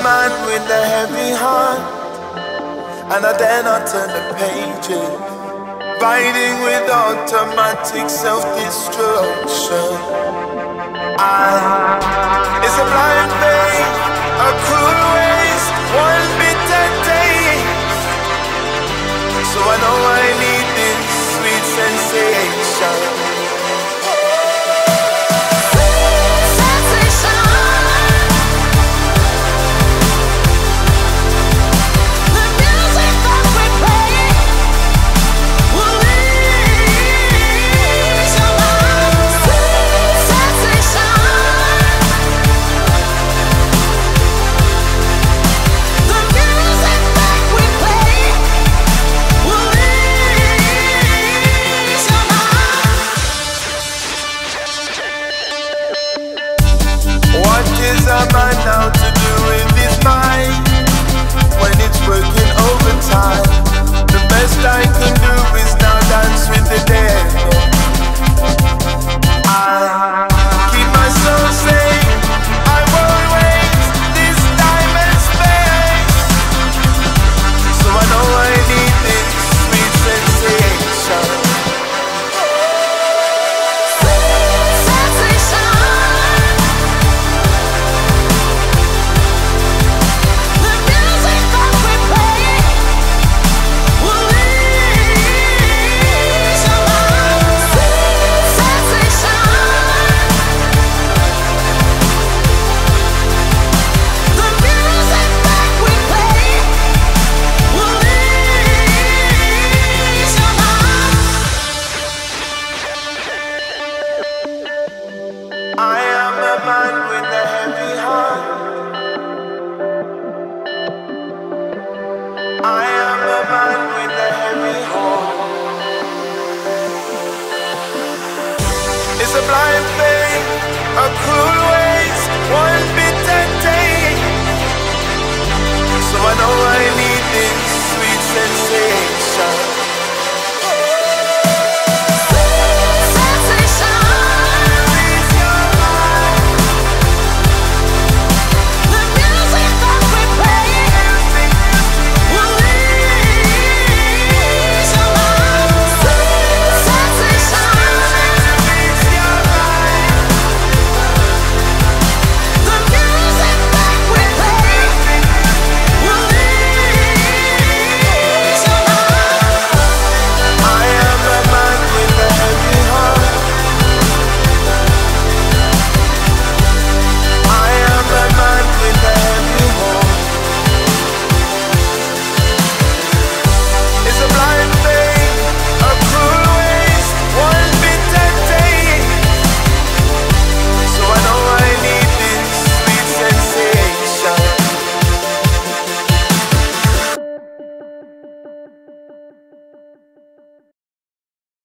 in the heavy heart, and I dare not turn the pages. Biting with automatic self-destruction. I, it's a blind faith, a. is a man now to do with his mind when it's working? mind when